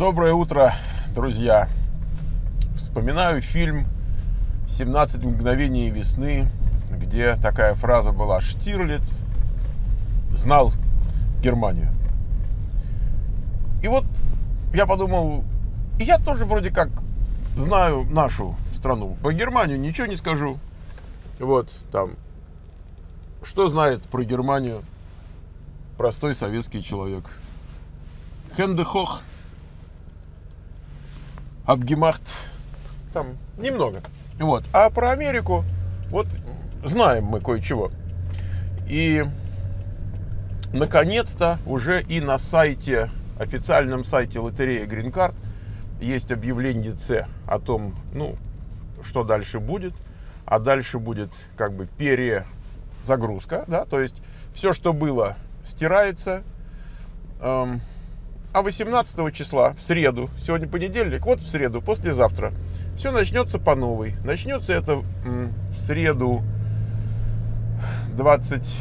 Доброе утро, друзья. Вспоминаю фильм «17 мгновений весны», где такая фраза была «Штирлиц знал Германию». И вот я подумал, я тоже вроде как знаю нашу страну. По Германию ничего не скажу. Вот, там, что знает про Германию простой советский человек. Хенде Хох, Абгемахт, там немного. Вот. А про Америку, вот знаем мы кое-чего. И наконец-то уже и на сайте, официальном сайте лотереи Green Card есть объявление С о том, ну, что дальше будет. А дальше будет как бы перезагрузка, да, то есть все, что было, стирается. Эм, а 18 числа, в среду, сегодня понедельник, вот в среду, послезавтра, все начнется по новой. Начнется это в среду 20,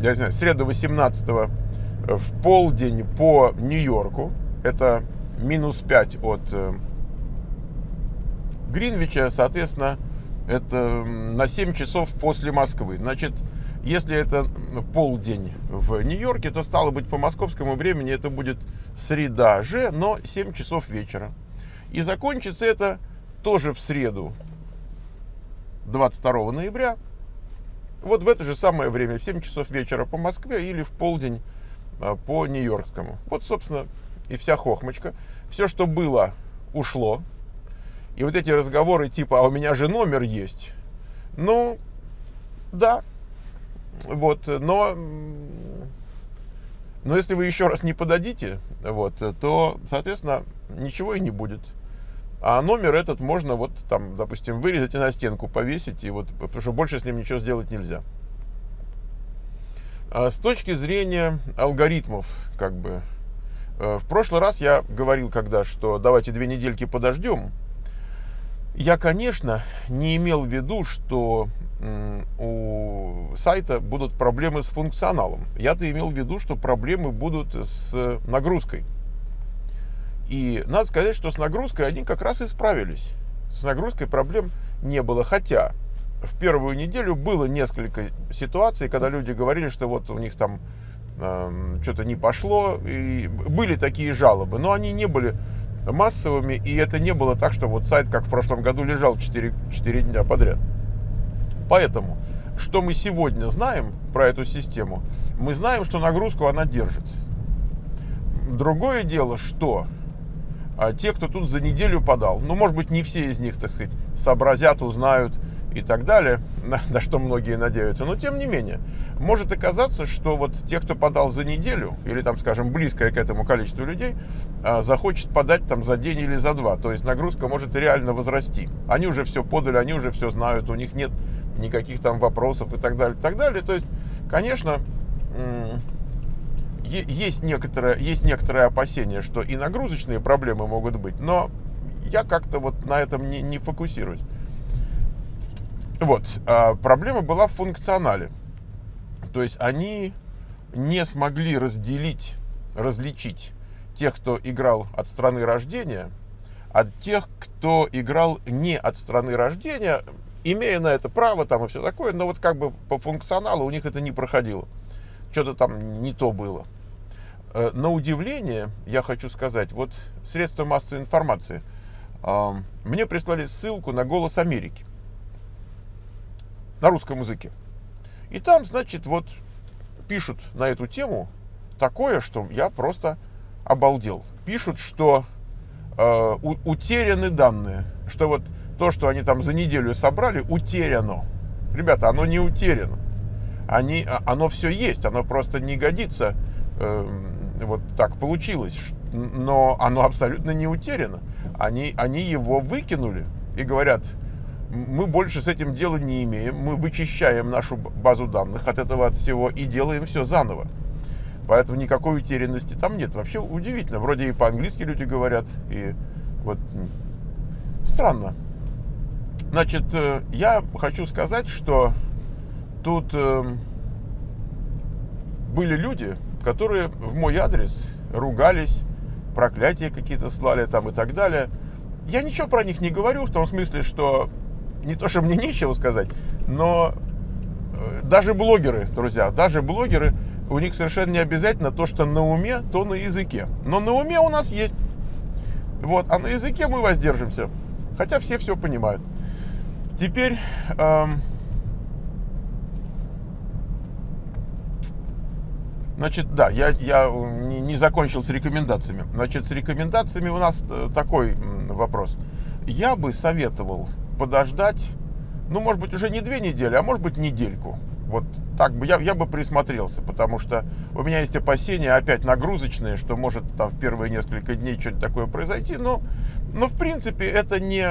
я не знаю, среду 18 в полдень по Нью-Йорку. Это минус 5 от э, Гринвича, соответственно, это на 7 часов после Москвы. Значит, если это полдень в Нью-Йорке, то стало быть по московскому времени это будет среда же, но 7 часов вечера. И закончится это тоже в среду 22 ноября. Вот в это же самое время, в 7 часов вечера по Москве или в полдень а, по Нью-Йоркскому. Вот, собственно, и вся хохмочка. Все, что было, ушло. И вот эти разговоры типа, а у меня же номер есть. Ну, да, вот, но, но если вы еще раз не подадите, вот, то, соответственно, ничего и не будет. А номер этот можно вот там, допустим, вырезать и на стенку повесить, и вот, потому что больше с ним ничего сделать нельзя. А с точки зрения алгоритмов, как бы, э, в прошлый раз я говорил, когда, что давайте две недельки подождем. Я, конечно, не имел в виду, что у сайта будут проблемы с функционалом. Я-то имел в виду, что проблемы будут с нагрузкой. И надо сказать, что с нагрузкой они как раз и справились. С нагрузкой проблем не было. Хотя в первую неделю было несколько ситуаций, когда люди говорили, что вот у них там э, что-то не пошло. И были такие жалобы, но они не были массовыми. И это не было так, что вот сайт, как в прошлом году, лежал 4, 4 дня подряд. Поэтому, что мы сегодня знаем про эту систему? Мы знаем, что нагрузку она держит. Другое дело, что а, те, кто тут за неделю подал, ну, может быть, не все из них, так сказать, сообразят, узнают и так далее, на, на что многие надеются, но тем не менее, может оказаться, что вот те, кто подал за неделю, или там, скажем, близкое к этому количеству людей, а, захочет подать там за день или за два, то есть нагрузка может реально возрасти. Они уже все подали, они уже все знают, у них нет никаких там вопросов и так далее, и так далее. То есть, конечно, есть некоторое, есть некоторое опасение, что и нагрузочные проблемы могут быть, но я как-то вот на этом не, не фокусируюсь. Вот, а проблема была в функционале. То есть они не смогли разделить, различить тех, кто играл от страны рождения, от тех, кто играл не от страны рождения, имея на это право там и все такое, но вот как бы по функционалу у них это не проходило. Что-то там не то было. Э, на удивление, я хочу сказать, вот средства массовой информации мне прислали ссылку на «Голос Америки» на русском языке. И там, значит, вот пишут на эту тему такое, что я просто обалдел. Пишут, что э, утеряны данные, что вот то, что они там за неделю собрали, утеряно. Ребята, оно не утеряно. Они, а, оно все есть, оно просто не годится. Э, вот так получилось. Но оно абсолютно не утеряно. Они, они его выкинули и говорят, мы больше с этим дела не имеем, мы вычищаем нашу базу данных от этого от всего и делаем все заново. Поэтому никакой утерянности там нет. Вообще удивительно. Вроде и по-английски люди говорят, и вот странно. Значит, э, я хочу сказать, что тут эм, были люди, которые в мой адрес ругались проклятия какие-то слали там и так далее. Я ничего про них не говорю, в том смысле, что не то, что мне нечего сказать, но э, даже блогеры, друзья, даже блогеры, у них совершенно не обязательно то, что на уме, то на языке. Но на уме у нас есть. Вот, а на языке мы воздержимся. Хотя все все понимают. Теперь... Эм, Значит, да, я, я не, не закончил с рекомендациями. Значит, с рекомендациями у нас э, такой вопрос. Я бы советовал подождать, ну, может быть, уже не две недели, а может быть, недельку. Вот так бы я, я бы присмотрелся, потому что у меня есть опасения опять нагрузочные, что может там в первые несколько дней что-то такое произойти, но, но в принципе это не,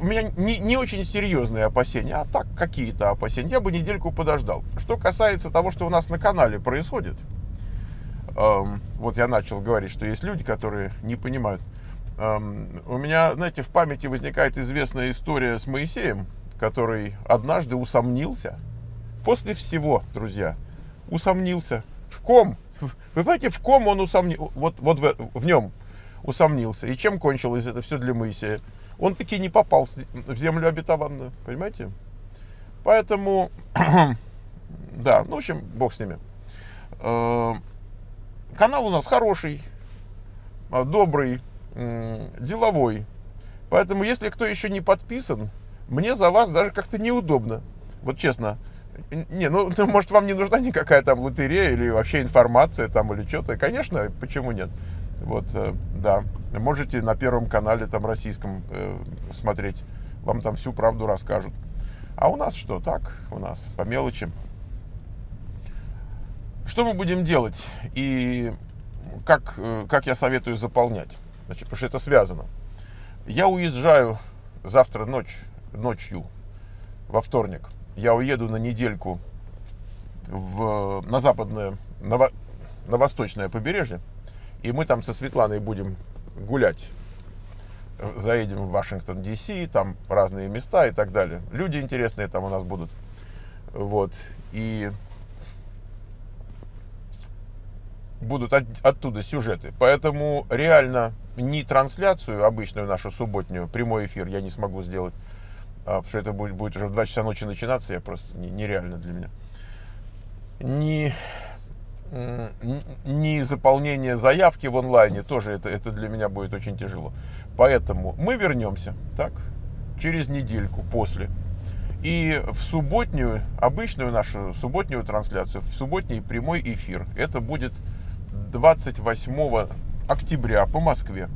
у меня не, не очень серьезные опасения, а так какие-то опасения. Я бы недельку подождал. Что касается того, что у нас на канале происходит, эм, вот я начал говорить, что есть люди, которые не понимают. Эм, у меня, знаете, в памяти возникает известная история с Моисеем, который однажды усомнился. После всего, друзья, усомнился. В ком? Вы понимаете, в ком он усомнился? Вот, вот в, в нем усомнился. И чем кончилось это все для Моисея? он таки не попал в землю обетованную, понимаете? Поэтому, да, ну, в общем, бог с ними. Э, канал у нас хороший, э, добрый, деловой. Поэтому, если кто еще не подписан, мне за вас даже как-то неудобно. Вот честно. Не, ну, может, вам не нужна никакая там лотерея или вообще информация там или что-то. Конечно, почему нет? Вот, э, да. Можете на Первом канале там российском э, смотреть. Вам там всю правду расскажут. А у нас что? Так, у нас по мелочи. Что мы будем делать и как, э, как я советую заполнять? Значит, потому что это связано. Я уезжаю завтра ночь, ночью, во вторник. Я уеду на недельку в, на западное, на, на восточное побережье. И мы там со Светланой будем гулять. Заедем в Вашингтон, Д.С., там разные места и так далее. Люди интересные там у нас будут. Вот. И будут от, оттуда сюжеты. Поэтому реально ни трансляцию обычную нашу субботнюю, прямой эфир я не смогу сделать, а, потому что это будет, будет уже в 2 часа ночи начинаться, я просто не, нереально для меня. Ни не заполнение заявки в онлайне, тоже это, это для меня будет очень тяжело. Поэтому мы вернемся, так, через недельку после. И в субботнюю, обычную нашу субботнюю трансляцию, в субботний прямой эфир, это будет 28 октября по Москве.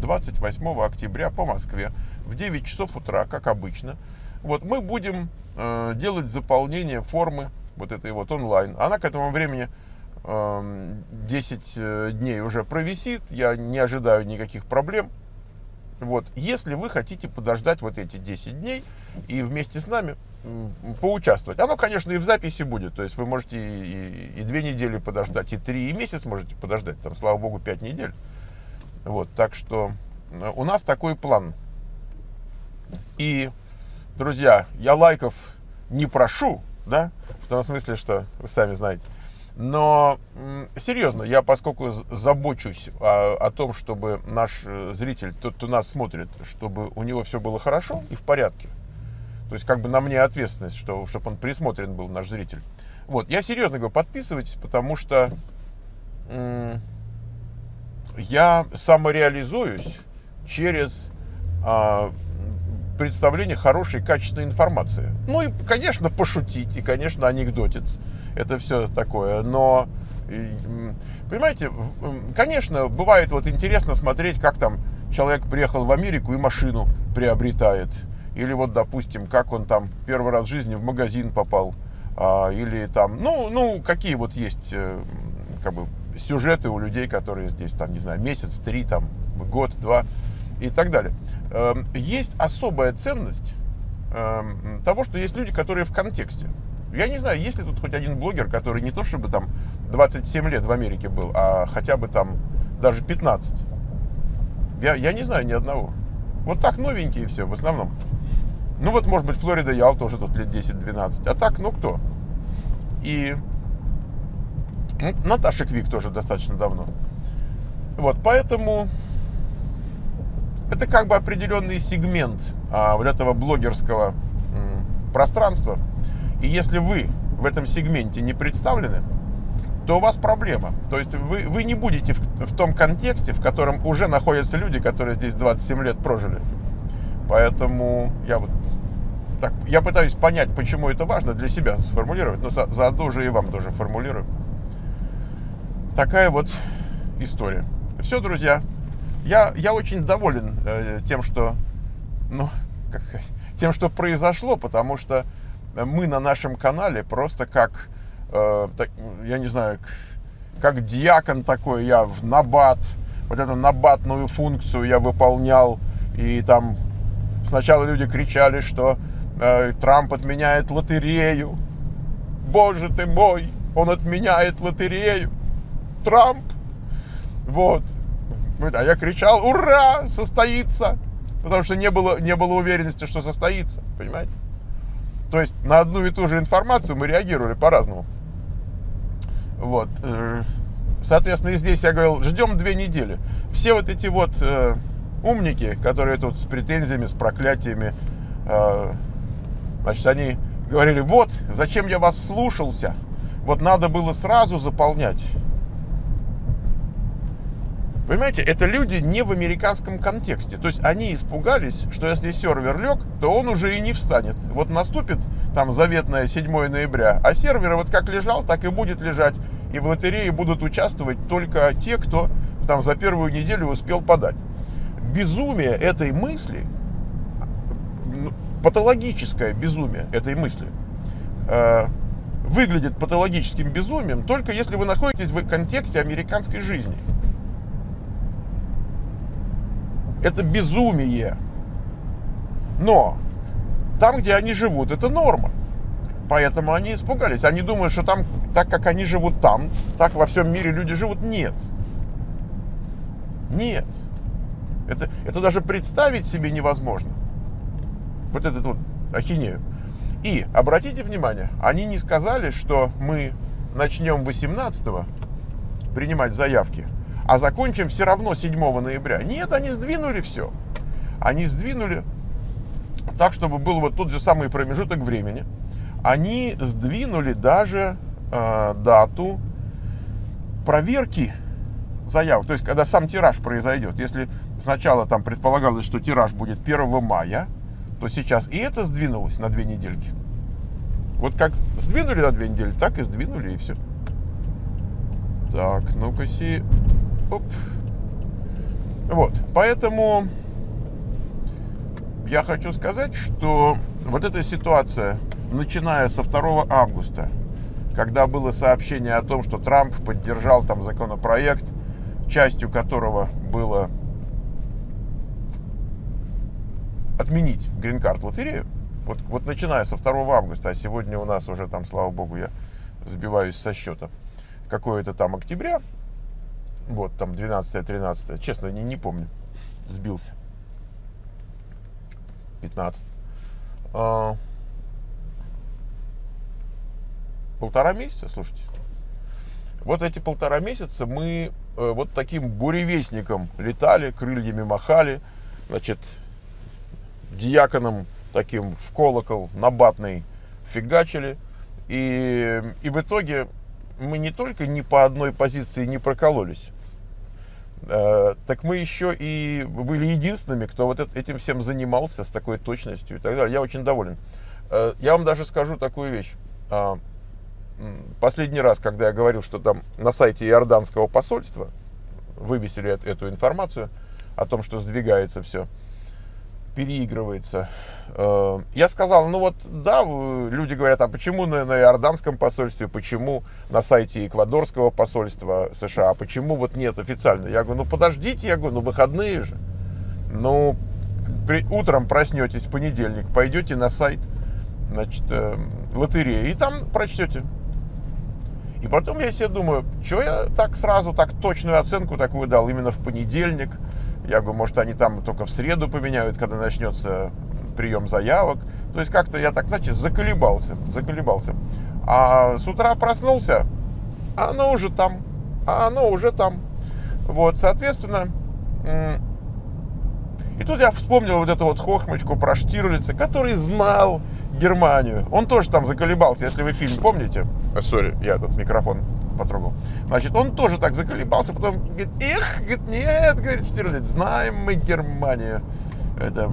28 октября по Москве в 9 часов утра, как обычно. Вот мы будем э, делать заполнение формы вот этой вот онлайн, она к этому времени 10 эм, э, дней уже провисит, я не ожидаю никаких проблем. Вот, если вы хотите подождать вот эти 10 дней и вместе с нами поучаствовать. Оно, конечно, и в записи будет, то есть вы можете и, и, две недели подождать, и три, и месяц можете подождать, там, слава богу, 5 недель. Вот, так что э, у нас такой план. И, друзья, я лайков не прошу, да, в том смысле, что вы сами знаете. Но серьезно, я поскольку забочусь о, о том, чтобы наш э, зритель, тот, кто нас смотрит, чтобы у него все было хорошо и в порядке. То есть как бы на мне ответственность, что, чтобы он присмотрен был, наш зритель. Вот, я серьезно говорю, подписывайтесь, потому что я самореализуюсь через а, представление хорошей, качественной информации. Ну и, конечно, пошутить, и, конечно, анекдотец. Это все такое. Но, понимаете, конечно, бывает вот интересно смотреть, как там человек приехал в Америку и машину приобретает. Или вот, допустим, как он там первый раз в жизни в магазин попал. А, или там, ну, ну, какие вот есть э, как бы сюжеты у людей, которые здесь, там, не знаю, месяц, три, там, год, два и так далее. Эм, есть особая ценность эм, того, что есть люди, которые в контексте. Я не знаю, есть ли тут хоть один блогер, который не то чтобы там 27 лет в Америке был, а хотя бы там даже 15. Я, я не знаю ни одного. Вот так новенькие все в основном. Ну вот, может быть, Флорида Ял тоже тут лет 10-12. А так, ну кто? И Наташа Квик тоже достаточно давно. Вот, поэтому это как бы определенный сегмент а, вот этого блогерского м, пространства. И если вы в этом сегменте не представлены, то у вас проблема. То есть вы, вы не будете в, в том контексте, в котором уже находятся люди, которые здесь 27 лет прожили. Поэтому я вот так, я пытаюсь понять, почему это важно для себя сформулировать, но за, заодно уже и вам тоже формулирую. Такая вот история. Все, друзья, я, я очень доволен э, тем, что, ну, как сказать, тем, что произошло, потому что мы на нашем канале просто как, э, так, я не знаю, как диакон такой, я в набат, вот эту набатную функцию я выполнял, и там сначала люди кричали, что э, Трамп отменяет лотерею, боже ты мой, он отменяет лотерею, Трамп, вот, а я кричал, ура, состоится, потому что не было, не было уверенности, что состоится, понимаете? То есть на одну и ту же информацию мы реагировали по-разному. Вот. Э, соответственно, и здесь я говорил, ждем две недели. Все вот эти вот э, умники, которые тут с претензиями, с проклятиями, э, значит, они говорили, вот, зачем я вас слушался? Вот надо было сразу заполнять. Понимаете, это люди не в американском контексте. То есть они испугались, что если сервер лег, то он уже и не встанет. Вот наступит там заветное 7 ноября, а сервер вот как лежал, так и будет лежать. И в лотерее будут участвовать только те, кто там за первую неделю успел подать. Безумие этой мысли, ну, патологическое безумие этой мысли, э, выглядит патологическим безумием только если вы находитесь в контексте американской жизни. Это безумие. Но там, где они живут, это норма. Поэтому они испугались. Они думают, что там, так как они живут там, так во всем мире люди живут. Нет. Нет. Это, это даже представить себе невозможно. Вот этот вот ахинею. И обратите внимание, они не сказали, что мы начнем 18-го принимать заявки, а закончим все равно 7 ноября. Нет, они сдвинули все. Они сдвинули так, чтобы был вот тот же самый промежуток времени. Они сдвинули даже э, дату проверки заявок. То есть, когда сам тираж произойдет. Если сначала там предполагалось, что тираж будет 1 мая, то сейчас и это сдвинулось на две недельки. Вот как сдвинули на две недели, так и сдвинули, и все. Так, ну-ка си. Оп. Вот, поэтому я хочу сказать, что вот эта ситуация, начиная со 2 августа, когда было сообщение о том, что Трамп поддержал там законопроект, частью которого было отменить грин-карт лотерею, вот, вот начиная со 2 августа, а сегодня у нас уже там, слава богу, я сбиваюсь со счета, какое-то там октября, вот, там 12-13, честно, не, не помню, сбился. 15. А, полтора месяца, слушайте. Вот эти полтора месяца мы э, вот таким буревестником летали, крыльями махали, значит, диаконом таким в колокол набатный фигачили. И, и в итоге мы не только ни по одной позиции не прокололись, так мы еще и были единственными, кто вот этим всем занимался с такой точностью и так далее. Я очень доволен. Э, я вам даже скажу такую вещь. А, последний раз, когда я говорил, что там на сайте иорданского посольства вывесили эту информацию о том, что сдвигается все, переигрывается. Э, я сказал, ну вот, да, люди говорят, а почему на, на иорданском посольстве, почему на сайте эквадорского посольства США, почему вот нет официально? Я говорю, ну подождите, я говорю, ну выходные же. Ну, при, утром проснетесь в понедельник, пойдете на сайт, значит, э, лотереи, и там прочтете. И потом я себе думаю, что я так сразу так точную оценку такую дал именно в понедельник, я говорю, может, они там только в среду поменяют, когда начнется прием заявок. То есть как-то я так, значит, заколебался, заколебался. А с утра проснулся а оно уже там, а оно уже там. Вот, соответственно, и тут я вспомнил вот эту вот хохмочку про Штирлица, который знал Германию. Он тоже там заколебался, если вы фильм помните. Сори, я тут микрофон потрогал. Значит, он тоже так заколебался, потом говорит, эх, говорит, нет, говорит Штирлиц, знаем мы Германию. Это,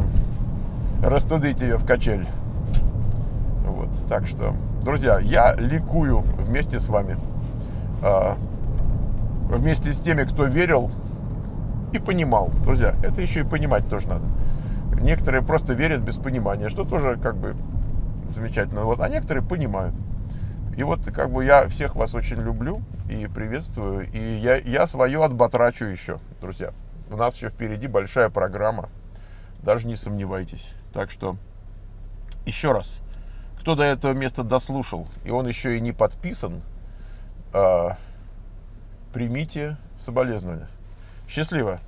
растудить ее в качель. Вот, так что, друзья, я ликую вместе с вами. А, вместе с теми, кто верил и понимал. Друзья, это еще и понимать тоже надо. Некоторые просто верят без понимания, что тоже как бы замечательно. Вот, а некоторые понимают. И вот как бы я всех вас очень люблю и приветствую. И я, я свое отбатрачу еще, друзья. У нас еще впереди большая программа. Даже не сомневайтесь. Так что еще раз, кто до этого места дослушал, и он еще и не подписан, э, примите соболезнования. Счастливо!